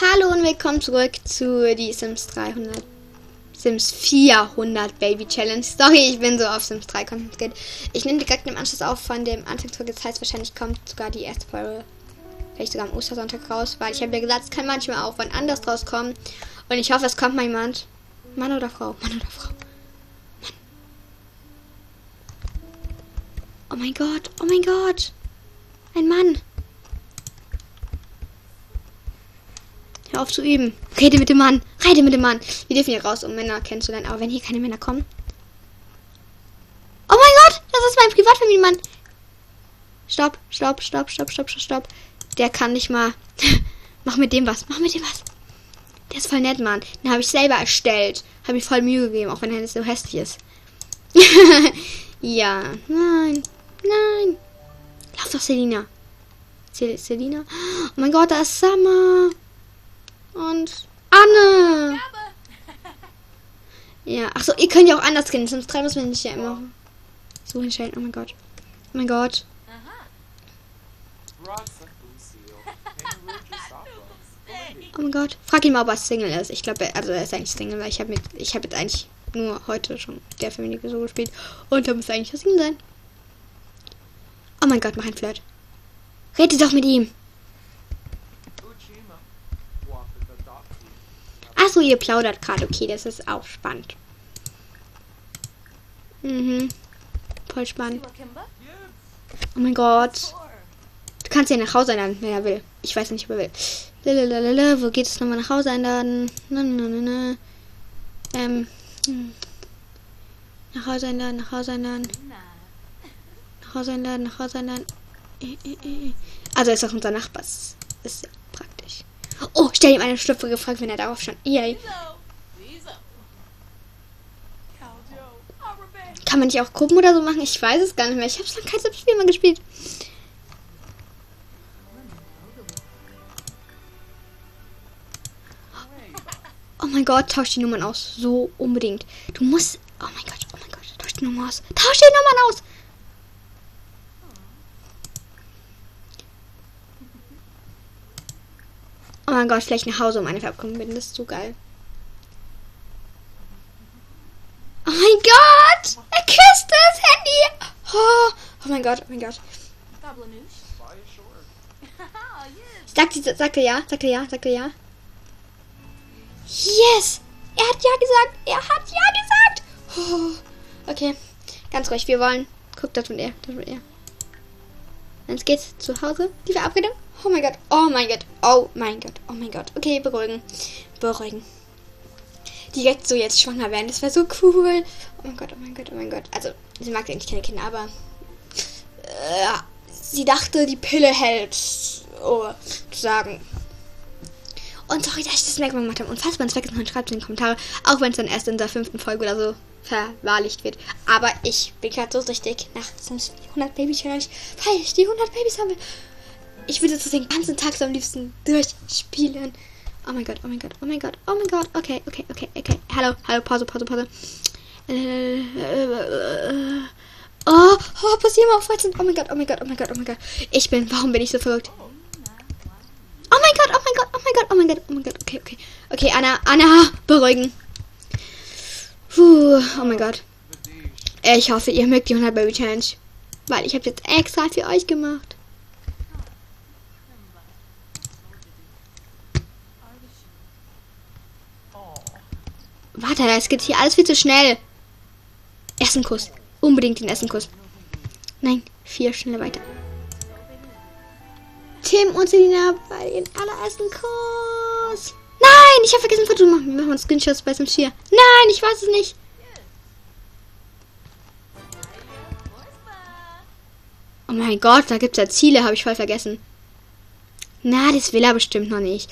Hallo und willkommen zurück zu die Sims 300. Sims 400 Baby Challenge. Sorry, ich bin so auf Sims 3 konzentriert. Ich nehme direkt im Anschluss auf von dem Anfangsdruck. Das heißt, wahrscheinlich kommt sogar die erste Folge, vielleicht sogar am Ostersonntag raus, weil ich habe ja gesagt, es kann manchmal auch wann anders rauskommen. Und ich hoffe, es kommt mal jemand. Mann oder Frau? Mann oder Frau? Mann. Oh mein Gott, oh mein Gott. Ein Mann. Hör auf zu üben. Rede mit dem Mann. Rede mit dem Mann. Wir dürfen hier raus, um Männer kennenzulernen. Aber wenn hier keine Männer kommen. Oh mein Gott, das ist mein Privatfamilienmann. Stopp, stopp, stopp, stopp, stopp, stopp, stopp. Der kann nicht mal. Mach mit dem was. Mach mit dem was. Der ist voll nett, Mann. Den habe ich selber erstellt. Habe ich voll Mühe gegeben, auch wenn er so hässlich ist. ja. Nein. Nein. Lauf doch, Selina. Sel Selina. Oh mein Gott, da ist Summer. Und Anne. Ja, achso, ihr könnt ja auch anders kennen. Sonst drei muss man nicht ja immer so hinstellen. Oh mein Gott. Oh mein Gott. Oh mein Gott. Frag ihn mal, ob er Single ist. Ich glaube, also er ist eigentlich Single, weil ich habe mit, ich habe jetzt eigentlich nur heute schon der Familie so gespielt. Und da muss eigentlich das Single sein. Oh mein Gott, mach ein Flirt. Rede doch mit ihm. Achso, ihr plaudert gerade. Okay, das ist auch spannend. Mhm. Voll spannend. Oh mein Gott. Du kannst ja nach Hause einladen, wenn er will. Ich weiß nicht, ob er will. Lalalala, wo geht es nochmal nach Hause einladen? Na, na, na, na. Ähm. hm. Nach Hause einladen, nach Hause einladen. Nach Hause einladen, nach Hause einladen. Äh, äh, äh. Also ist auch unser Nachbar. Ist praktisch. Oh, stell ihm eine schlüpfrige Frage, wenn er darauf stand. Yay. Kann man nicht auch Gruppen oder so machen? Ich weiß es gar nicht mehr. Ich habe schon kein Spiel mehr gespielt. Oh mein Gott, tausch die Nummern aus. So unbedingt. Du musst. Oh mein Gott, oh mein Gott. Tausch die Nummern aus. Tausch die Nummern aus. Oh mein Gott, vielleicht nach Hause um eine Verabredung bin. Das ist so geil. Oh mein Gott! Er küsst das Handy! Oh, oh mein Gott, oh mein Gott. Sagt er ja? Sagt er ja? Sagt er ja? Yes! Er hat ja gesagt! Er hat ja gesagt! Oh, okay, ganz ruhig. Wir wollen. Guck, das und er. Das und er. Jetzt geht's zu Hause. Die Verabredung. Oh mein Gott. Oh mein Gott. Oh mein Gott. Oh mein Gott. Okay, beruhigen. Beruhigen. Die jetzt so jetzt schwanger werden. Das wäre so cool. Oh mein Gott, oh mein Gott, oh mein Gott. Also, sie mag eigentlich keine Kinder, aber äh, sie dachte, die Pille hält. Oh, zu sagen. Und sorry, dass ich das Merkmal gemacht habe. Und falls man es vergessen hat, schreibt es in die Kommentare. Auch wenn es dann erst in der fünften Folge oder so verwahrlicht wird. Aber ich bin gerade so richtig nach Sims 100 Baby Challenge, weil ich die 100 Babys habe. Ich würde das den ganzen Tag so am liebsten durchspielen. Oh mein Gott, oh mein Gott, oh mein Gott, oh mein Gott. Okay, okay, okay, okay. Hallo, hallo, Pause, Pause, Pause. Äh, äh, oh, oh, passieren wir auf 13. Oh mein Gott, oh mein Gott, oh mein Gott, oh mein Gott. Ich bin, warum bin ich so verrückt? Oh mein Gott, oh mein Gott, oh mein Gott, oh mein Gott, oh mein Gott. Okay, okay. Okay, Anna, Anna, beruhigen. Puh, oh mein Gott. Ich hoffe, ihr mögt die 100 Baby Challenge. Weil ich habe jetzt extra für euch gemacht. Warte, es geht hier alles viel zu schnell. Ersten Kuss. Unbedingt den ersten Kuss. Nein, vier schnell weiter. Tim und Selina bei den allerersten Kuss. Nein, ich habe vergessen, Foto zu machen. Wir machen Screenshots bei Sims 4. Nein, ich weiß es nicht. Oh mein Gott, da gibt es ja Ziele, habe ich voll vergessen. Na, das will er bestimmt noch nicht.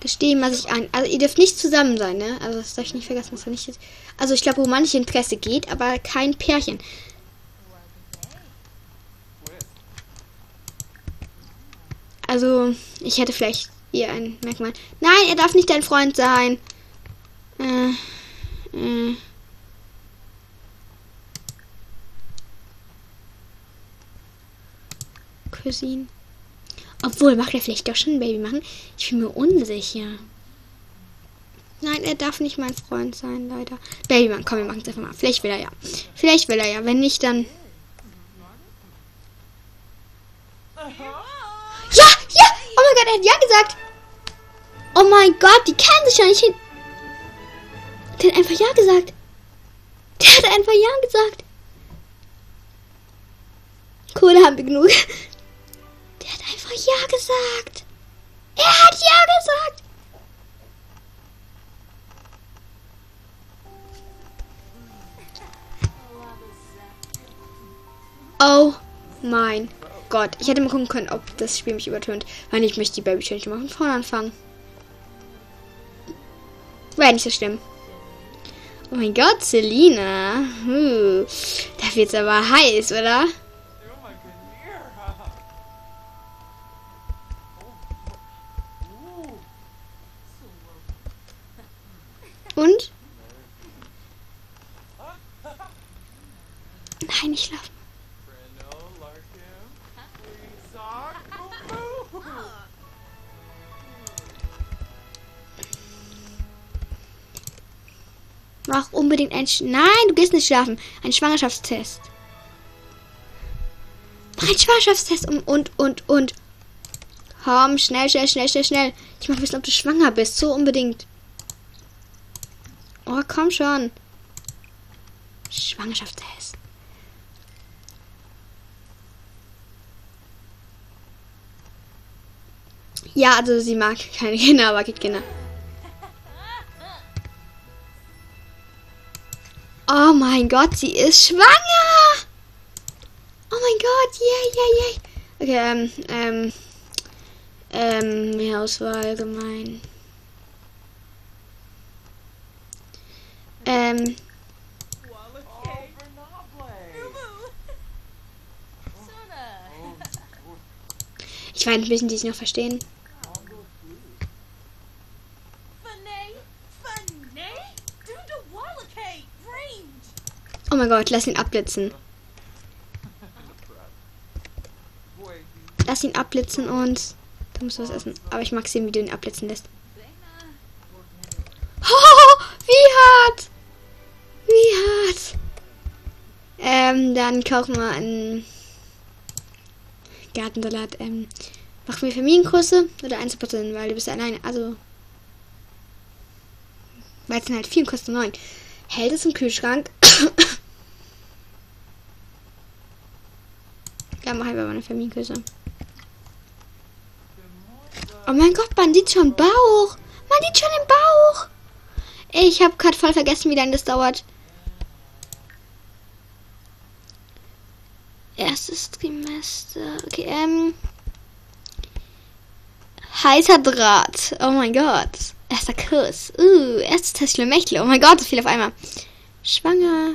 Das stehen mal sich ein. Also ihr dürft nicht zusammen sein, ne? Also das darf ich nicht vergessen, dass er nicht. Also ich glaube, romantische Interesse geht, aber kein Pärchen. Also, ich hätte vielleicht ihr ein Merkmal. Nein, er darf nicht dein Freund sein. Äh, äh. Cousin. Obwohl, macht er vielleicht doch schon ein Baby machen? Ich bin mir unsicher. Nein, er darf nicht mein Freund sein, leider. Babymann, komm, wir machen es einfach mal. Vielleicht will er ja. Vielleicht will er ja. Wenn nicht, dann. Ja, ja! Oh mein Gott, er hat ja gesagt. Oh mein Gott, die kennen sich ja nicht hin. Der hat einfach ja gesagt. Der hat einfach ja gesagt. Da haben wir genug. Hat ja gesagt. Er hat ja gesagt. Oh mein Gott. Ich hätte mal gucken können, ob das Spiel mich übertönt. Weil ich möchte die Baby Challenge mal von vorne anfangen. Wäre nicht so schlimm. Oh mein Gott, Selina. Huh. Da wird's aber heiß, oder? Nein, ich schlafe. Mach unbedingt ein... Sch Nein, du gehst nicht schlafen. Ein Schwangerschaftstest. Mach einen Schwangerschaftstest und, und, und, und. Komm, schnell, schnell, schnell, schnell, schnell. Ich muss wissen, ob du schwanger bist. So unbedingt. Oh, komm schon. Schwangerschaftstest. Ja, also sie mag keine Kinder, aber gibt Kinder. Oh mein Gott, sie ist schwanger! Oh mein Gott, yay, yay, yay. Okay, ähm, ähm, ähm, Mehrauswahl allgemein. Ähm, ich weiß nicht, müssen die sich noch verstehen. Oh mein Gott, lass ihn abblitzen. Lass ihn abblitzen und... Da musst du was essen. Aber ich mag sehen, wie du ihn abblitzen lässt. Oh, wie hart! Wie hart! Ähm, dann kaufen wir einen Gartensalat. Ähm, machen wir Familiengröße oder Einzelpersonen, weil du bist ja alleine. Also, weil es sind halt 4 kostet 9. Hält es im Kühlschrank. Ja, Familienküsse. Oh mein Gott, man sieht schon Bauch. Man sieht schon den Bauch. Ich habe gerade voll vergessen, wie lange das dauert. Erstes Trimester. Okay, ähm. Heißer Draht. Oh mein Gott. Erster Kuss. Uh, erstes Tesla-Mächtle. Oh mein Gott, so viel auf einmal. Schwanger.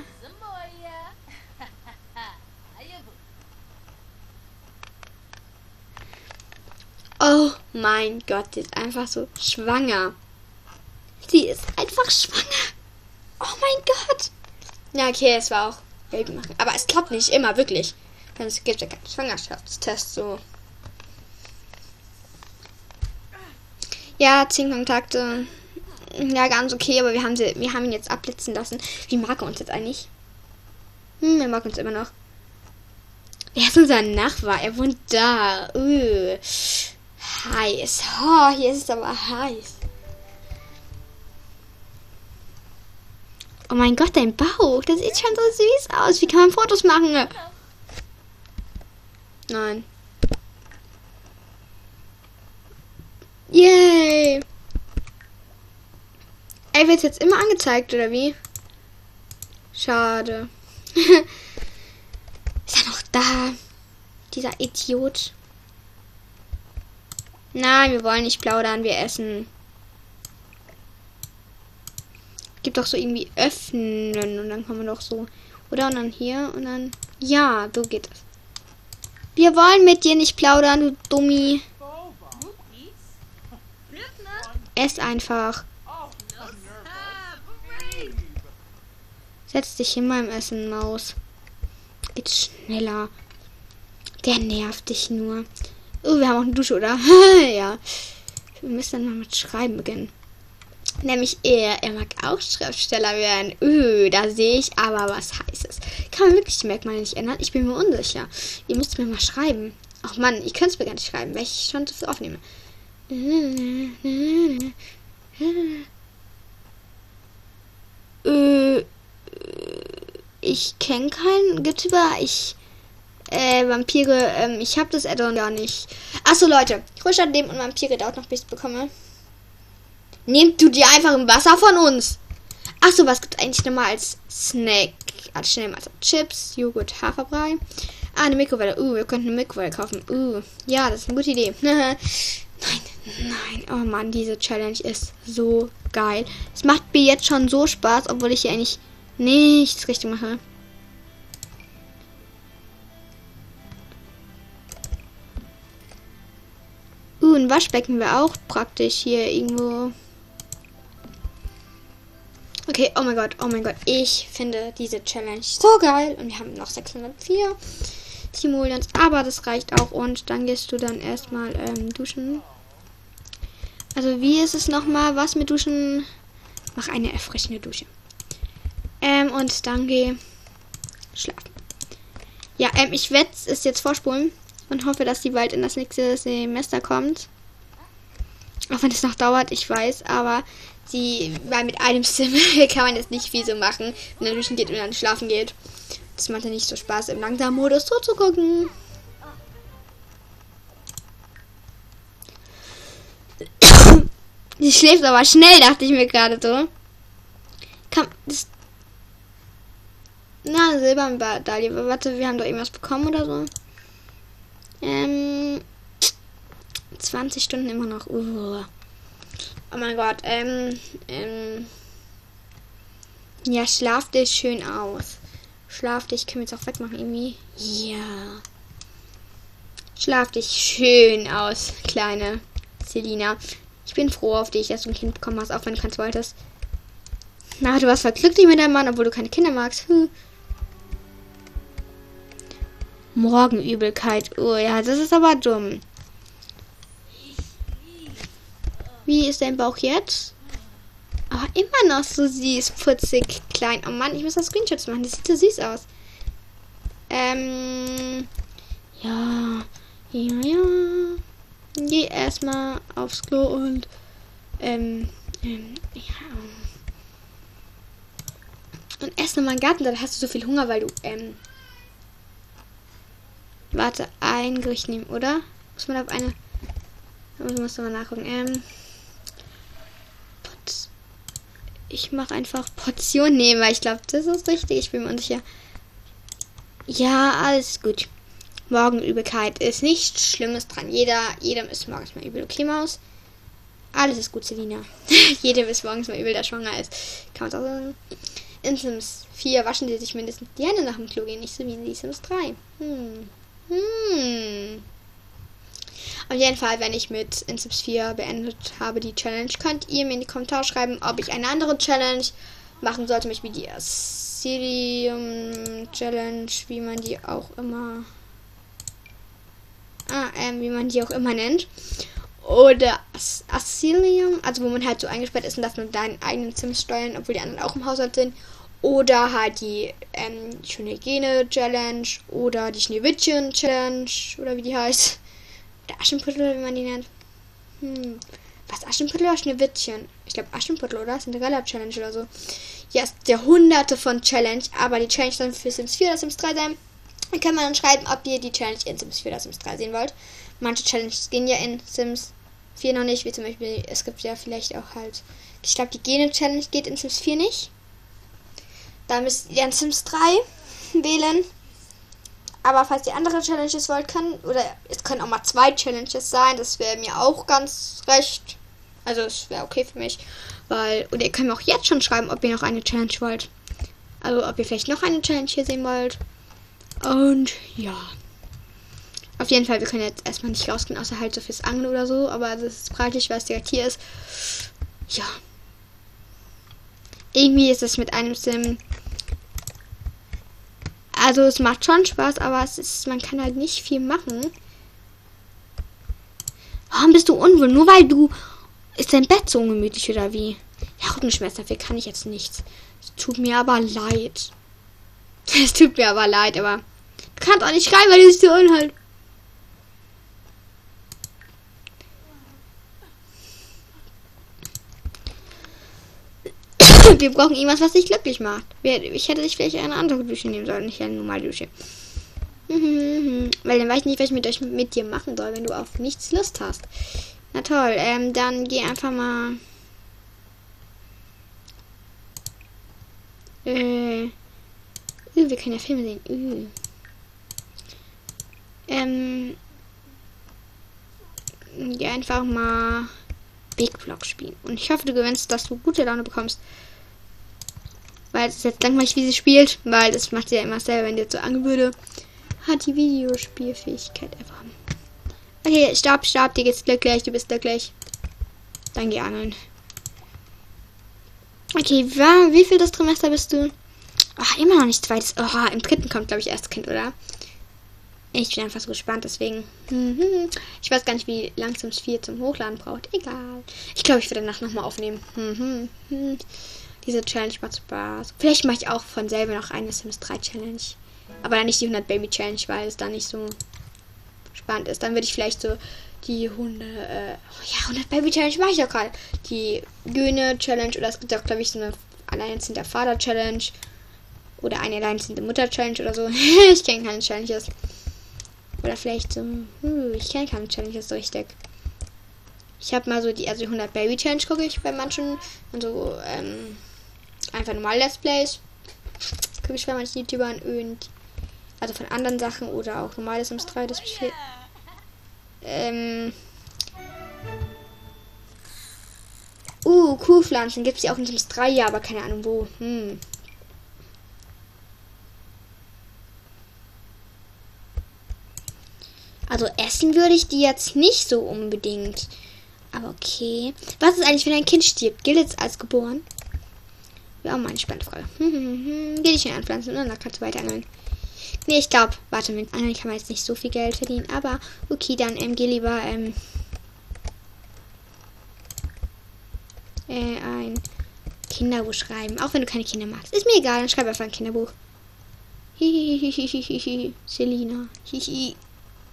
Oh mein Gott, sie ist einfach so schwanger. Sie ist einfach schwanger. Oh mein Gott. Ja, okay, es war auch Baby machen. Aber es klappt nicht immer, wirklich. Denn es gibt ja keinen Schwangerschaftstest so. Ja, zehn Kontakte. Ja, ganz okay, aber wir haben sie, wir haben ihn jetzt abblitzen lassen. Wie mag er uns jetzt eigentlich? Hm, er mag uns immer noch. Er ist unser Nachbar. Er wohnt da. Uh heiß. Oh, hier ist es aber heiß. Oh mein Gott, dein Bauch. Das sieht schon so süß aus. Wie kann man Fotos machen? Nein. Yay. Ey, wird jetzt immer angezeigt, oder wie? Schade. ist er noch da? Dieser Idiot. Nein, wir wollen nicht plaudern, wir essen. Gibt doch so irgendwie öffnen und dann kann man doch so. Oder und dann hier und dann. Ja, so geht es. Wir wollen mit dir nicht plaudern, du Dummi. Ess einfach. Setz dich hin beim Essen, Maus. Geht schneller. Der nervt dich nur. Oh, wir haben auch eine Dusche, oder? ja. Wir müssen dann mal mit Schreiben beginnen. Nämlich er, er mag auch Schriftsteller werden. Uh, da sehe ich aber was Heißes. Kann man wirklich die Merkmale nicht ändern? Ich bin mir unsicher. Ihr müsst mir mal schreiben. Ach Mann, ich könnte es mir gar nicht schreiben, weil ich schon zu viel aufnehme. Äh, ich kenne keinen Getüber. Ich äh, Vampire, ähm, ich habe das Addon gar nicht. Achso, Leute, Rückstand Leben und Vampire dauert noch, bis ich bekomme. Nehmt du dir einfach im Wasser von uns. Achso, was gibt eigentlich nochmal als Snack? Als schnell mal Chips, Joghurt, Haferbrei. Ah, eine Mikrowelle. Uh, wir könnten eine Mikrowelle kaufen. Uh, ja, das ist eine gute Idee. nein, nein. Oh Mann, diese Challenge ist so geil. Es macht mir jetzt schon so Spaß, obwohl ich hier eigentlich nichts richtig mache. Ein Waschbecken wäre auch praktisch hier irgendwo. Okay, oh mein Gott, oh mein Gott. Ich finde diese Challenge so geil. Und wir haben noch 604 Simoleons. Aber das reicht auch. Und dann gehst du dann erstmal ähm, duschen. Also wie ist es nochmal? Was mit Duschen? Mach eine erfrischende Dusche. Ähm, und dann geh schlafen. Ja, ähm, ich werde es jetzt vorspulen und hoffe, dass die bald in das nächste Semester kommt. Auch wenn es noch dauert, ich weiß, aber sie, weil mit einem Sim kann man jetzt nicht viel so machen, wenn er duschen geht und dann schlafen geht. Das macht ja nicht so Spaß, im langsamen Modus zuzugucken. Sie schläft aber schnell, dachte ich mir gerade so. Kann, das, na, Silbermedaille. Warte, wir haben doch irgendwas bekommen oder so. Ähm, 20 Stunden immer noch. Uh. Oh mein Gott. Ähm, ähm. Ja, schlaf dich schön aus. Schlaf dich. Können wir jetzt auch wegmachen irgendwie? Ja. Schlaf dich schön aus, kleine Selina. Ich bin froh auf dich, dass du ein Kind bekommen hast, auch wenn du keins wolltest. Na, du warst voll glücklich mit deinem Mann, obwohl du keine Kinder magst. Hm. Morgenübelkeit. Oh ja, das ist aber dumm. Wie ist dein Bauch jetzt? Oh, immer noch so süß, putzig, klein. Oh Mann, ich muss das Screenshots machen. Das sieht so süß aus. Ähm, ja, ja, ja. Geh erstmal aufs Klo und, ähm, ähm, ja. Und ess nochmal einen Garten, dann hast du so viel Hunger, weil du, ähm, Warte, ein Gericht nehmen, oder? Muss man auf eine. Muss mal nachgucken. Ähm. Ich mache einfach Portion nehmen, weil ich glaube, das ist richtig. Ich bin mir unsicher. Ja, alles gut. Morgenübelkeit ist nichts Schlimmes dran. Jeder, jedem ist morgens mal übel. Okay, Maus. Alles ist gut, Selina. jedem ist morgens mal übel, der schwanger ist. Kann man auch sagen. In Sims 4 waschen sie sich mindestens die Hände nach dem Klo gehen, nicht so wie in Sims 3. Hm. Hm. Auf jeden Fall, wenn ich mit Insips 4 beendet habe, die Challenge, könnt ihr mir in die Kommentare schreiben, ob ich eine andere Challenge machen sollte, mich wie die Asylum Challenge, wie man die auch immer. Ah, ähm, wie man die auch immer nennt. Oder As Asylum, also wo man halt so eingesperrt ist und darf nur deinen eigenen Sims steuern, obwohl die anderen auch im Haushalt sind. Oder halt die ähm, schöne Gene Challenge oder die Schneewittchen Challenge oder wie die heißt. Oder Aschenputtel, wie man die nennt. Hm. Was Aschenputtel oder Schneewittchen? Ich glaube Aschenputtel oder Cinderella Challenge oder so. Ja, ist der hunderte von Challenge, aber die Challenge dann für Sims 4 oder Sims 3 sein. Dann kann man dann schreiben, ob ihr die Challenge in Sims 4 oder Sims 3 sehen wollt. Manche Challenges gehen ja in Sims 4 noch nicht, wie zum Beispiel, es gibt ja vielleicht auch halt, ich glaube, die Gene Challenge geht in Sims 4 nicht. Da müsst ihr dann Sims 3 wählen. Aber falls ihr andere Challenges wollt, können, oder es können auch mal zwei Challenges sein, das wäre mir auch ganz recht. Also es wäre okay für mich. Weil, oder ihr könnt mir auch jetzt schon schreiben, ob ihr noch eine Challenge wollt. Also ob ihr vielleicht noch eine Challenge hier sehen wollt. Und ja. Auf jeden Fall, wir können jetzt erstmal nicht rausgehen, außer halt so fürs Angeln oder so. Aber das ist praktisch, weil es direkt hier ist. Ja. Irgendwie ist es mit einem Sim also es macht schon Spaß, aber es ist, man kann halt nicht viel machen. Warum bist du unwohl? Nur weil du. Ist dein Bett so ungemütlich oder wie? Ja, Rückenschmerzen, dafür kann ich jetzt nichts. Es tut mir aber leid. Es tut mir aber leid, aber. Du kannst auch nicht schreien, weil du dich so unhalt. Wir brauchen irgendwas, was dich glücklich macht. Ich hätte dich vielleicht eine andere Dusche nehmen sollen, nicht eine normale Dusche. Weil dann weiß ich nicht, was ich mit, euch, mit dir machen soll, wenn du auf nichts Lust hast. Na toll, ähm, dann geh einfach mal. Äh. Uh, wir können ja Filme sehen. Uh. Ähm. Geh einfach mal Big Block spielen. Und ich hoffe, du gewinnst, dass du gute Laune bekommst. Weil es ist jetzt langweilig, wie sie spielt. Weil das macht sie ja immer selber, wenn die jetzt so angewürde. Hat die Videospielfähigkeit erworben. Okay, stopp, stopp, dir geht's glücklich, du bist glücklich. Dann geh angeln. Okay, wie viel das Trimester bist du? Ach, immer noch nicht zweites. Oh, im dritten kommt, glaube ich, erst Kind, oder? Ich bin einfach so gespannt, deswegen. Mhm. Ich weiß gar nicht, wie langsam es 4 zum Hochladen braucht. Egal. Ich glaube, ich werde danach nochmal aufnehmen. Mhm. Diese Challenge macht Spaß. Vielleicht mache ich auch von selber noch eine Sims 3 Challenge. Aber dann nicht die 100 Baby Challenge, weil es dann nicht so spannend ist. Dann würde ich vielleicht so die Hunde, äh, ja, 100 Baby Challenge mache ich auch gerade. Die Güne Challenge oder es gibt auch, glaube ich, so eine Alleinerziehender Vater Challenge. Oder eine Alleinerziehende Mutter Challenge oder so. ich kenne keine Challenges. Oder vielleicht so, hm, ich kenne keine Challenges so richtig. Ich habe mal so die, also die 100 Baby Challenge gucke ich bei manchen. Und so, ähm, einfach normal Let's Plays. Gucke ich bei manchen YouTubern und also von anderen Sachen oder auch normales Sims 3, das viel. Ähm. Uh, Kuhpflanzen gibt es ja auch in Sims 3, ja, aber keine Ahnung wo. Hm. Also essen würde ich die jetzt nicht so unbedingt. Aber okay. Was ist eigentlich, wenn ein Kind stirbt? Gilt es als geboren? Auch mal eine. Geh dich anpflanzen und dann kannst du weiter angeln. Nee, ich glaube, warte, mit anderen kann man jetzt nicht so viel Geld verdienen. Aber okay, dann ähm, geh lieber ähm, äh, ein Kinderbuch schreiben. Auch wenn du keine Kinder magst. Ist mir egal, dann schreib einfach ein Kinderbuch. Hihihihihihi. Selina. Hihi.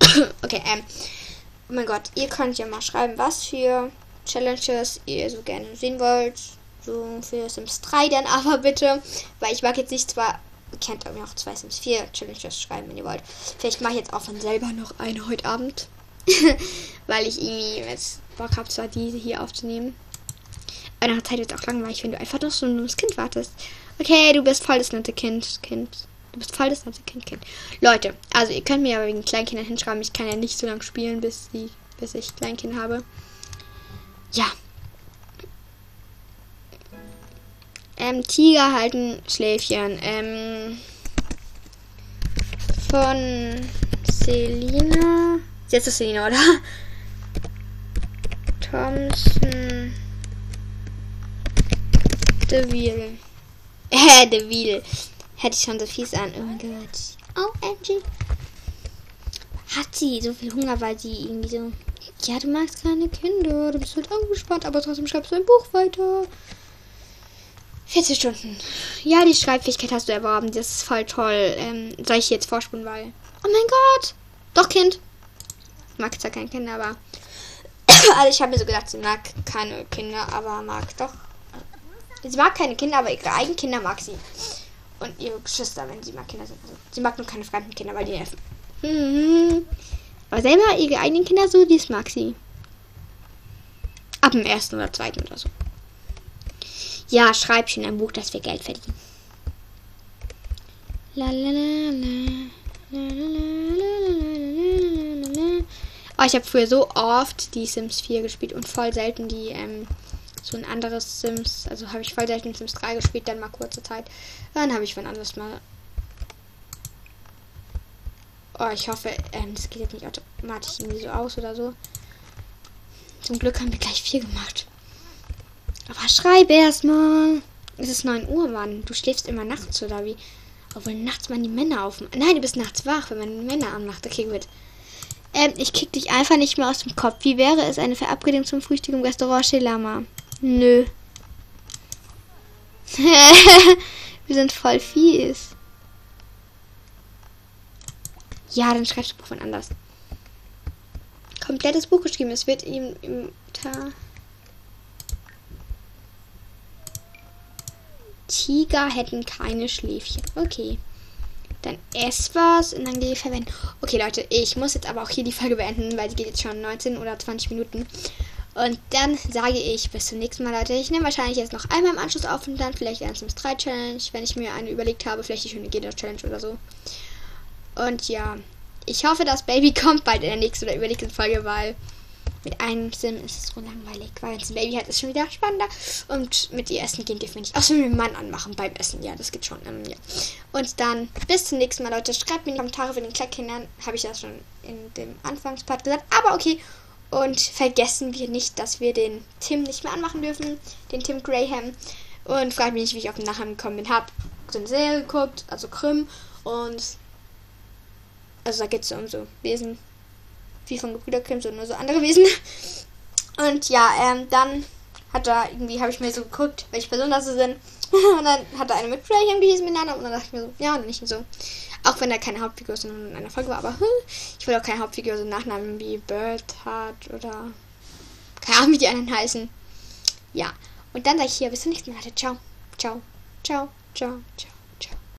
okay, ähm. Oh mein Gott, ihr könnt ja mal schreiben, was für Challenges ihr so gerne sehen wollt. So für Sims 3 dann aber bitte. Weil ich mag jetzt nicht zwar Ihr könnt auch noch zwei Sims 4 Challenges schreiben, wenn ihr wollt. Vielleicht mache ich jetzt auch von selber noch eine heute Abend. Weil ich irgendwie jetzt Bock habe, zwar diese hier aufzunehmen. Aber nach Zeit wird es auch langweilig, wenn du einfach noch so ein Kind wartest. Okay, du bist voll das nette Kind. Kind. Du bist voll das nette Kind, Kind. Leute, also ihr könnt mir aber wegen Kleinkindern hinschreiben. Ich kann ja nicht so lange spielen, bis, die, bis ich Kleinkind habe. Ja, Ähm, Tiger halten Schläfchen. Ähm, von Selina. Jetzt ist Selina, oder? Thompson. Deville. Äh, Deville. Hätte ich schon so fies an. Oh mein Gott. Oh, Angie. Hat sie so viel Hunger, weil sie irgendwie so. Ja, du magst keine Kinder. Du bist halt angespannt, aber trotzdem schreibst du ein Buch weiter. 40 Stunden. Ja, die Schreibfähigkeit hast du erworben. Das ist voll toll. Ähm, soll ich jetzt vorspulen, weil. Oh mein Gott! Doch, Kind. Mag zwar keine Kinder, aber. also, ich habe mir so gedacht, sie mag keine Kinder, aber mag doch. Sie mag keine Kinder, aber ihre eigenen Kinder mag sie. Und ihre Geschwister, wenn sie mal Kinder sind. Also, sie mag nur keine fremden Kinder, weil die nerven. Mhm. Aber selber ihre eigenen Kinder so, dies mag sie. Ab dem ersten oder zweiten oder so. Ja, schreib schon ein Buch, dass wir Geld verdienen. Oh, ich habe früher so oft die Sims 4 gespielt und voll selten die, ähm, so ein anderes Sims. Also habe ich voll selten Sims 3 gespielt, dann mal kurze Zeit. Dann habe ich von anderes mal. Oh, ich hoffe, ähm, das geht jetzt nicht automatisch irgendwie so aus oder so. Zum Glück haben wir gleich vier gemacht. Aber schreib erstmal. Es ist 9 Uhr, Mann. Du schläfst immer nachts, oder wie? Obwohl nachts man die Männer auf. Nein, du bist nachts wach, wenn man Männer anmacht. Okay, gut. Ähm, ich kick dich einfach nicht mehr aus dem Kopf. Wie wäre es eine Verabredung zum Frühstück im Restaurant Chez? Nö. Wir sind voll fies. Ja, dann schreibst du Buch von anders. Komplettes Buch geschrieben. Es wird ihm im Tag. Tiger hätten keine Schläfchen. Okay. Dann ess was und dann gehe ich verwenden. Okay, Leute, ich muss jetzt aber auch hier die Folge beenden, weil die geht jetzt schon 19 oder 20 Minuten. Und dann sage ich bis zum nächsten Mal, Leute. Ich nehme wahrscheinlich jetzt noch einmal im Anschluss auf und dann vielleicht 1 bis 3 Challenge, wenn ich mir eine überlegt habe. Vielleicht die schöne Geder Challenge oder so. Und ja, ich hoffe, das Baby kommt bald in der nächsten oder übernächsten Folge, weil mit einem Sim ist es so langweilig, weil es ein Baby hat, ist es schon wieder spannender. Und mit ihr essen gehen dürfen wir nicht. Außer mit dem Mann anmachen beim Essen. Ja, das geht schon. Ähm, ja. Und dann bis zum nächsten Mal, Leute. Schreibt mir in die Kommentare für den Kleinkindern. Habe ich das schon in dem Anfangspart gesagt. Aber okay. Und vergessen wir nicht, dass wir den Tim nicht mehr anmachen dürfen. Den Tim Graham. Und fragt mich nicht, wie ich auf den Nachnamen gekommen bin. Hab so eine Serie geguckt, also Krim. Und also da geht es um so Wesen wie von Gebrüder Grimm, nur so andere Wesen. Und ja, ähm, dann hat er irgendwie, habe ich mir so geguckt, welche Personen das sind. und dann hat er eine mit Graham gehießen miteinander und dann dachte ich mir so, ja, und nicht so. Auch wenn er keine Hauptfigur sondern in einer Folge war, aber hm, ich will auch keine Hauptfigur, so Nachnamen wie Bird hat oder keine Ahnung, wie die anderen heißen. Ja, und dann sage ich hier, bis zum nächsten Mal. Ciao, ciao, ciao, ciao, ciao.